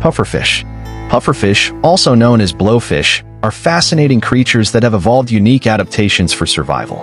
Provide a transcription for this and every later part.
Pufferfish. Pufferfish, also known as blowfish, are fascinating creatures that have evolved unique adaptations for survival.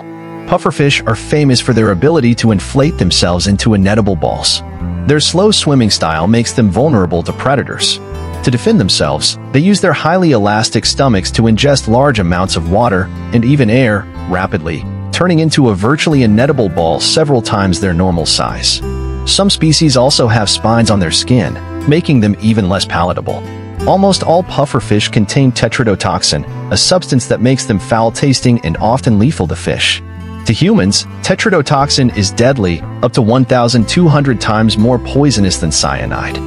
Pufferfish are famous for their ability to inflate themselves into inedible balls. Their slow swimming style makes them vulnerable to predators. To defend themselves, they use their highly elastic stomachs to ingest large amounts of water and even air rapidly, turning into a virtually inedible ball several times their normal size. Some species also have spines on their skin, making them even less palatable. Almost all pufferfish contain tetrodotoxin, a substance that makes them foul-tasting and often lethal to fish. To humans, tetrodotoxin is deadly, up to 1,200 times more poisonous than cyanide.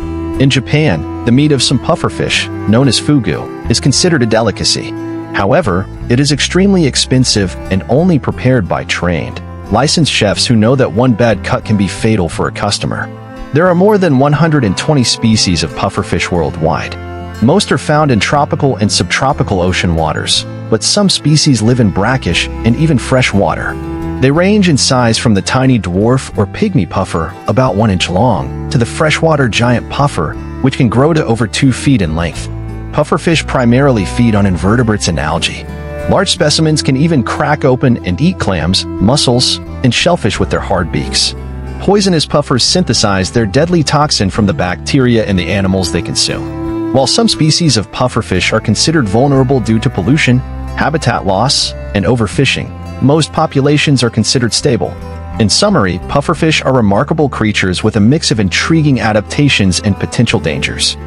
In Japan, the meat of some pufferfish, known as fugu, is considered a delicacy. However, it is extremely expensive and only prepared by trained, licensed chefs who know that one bad cut can be fatal for a customer. There are more than 120 species of pufferfish worldwide, most are found in tropical and subtropical ocean waters, but some species live in brackish and even fresh water. They range in size from the tiny dwarf or pygmy puffer, about one inch long, to the freshwater giant puffer, which can grow to over two feet in length. Pufferfish primarily feed on invertebrates and algae. Large specimens can even crack open and eat clams, mussels, and shellfish with their hard beaks. Poisonous puffers synthesize their deadly toxin from the bacteria in the animals they consume. While some species of pufferfish are considered vulnerable due to pollution, habitat loss, and overfishing, most populations are considered stable. In summary, pufferfish are remarkable creatures with a mix of intriguing adaptations and potential dangers.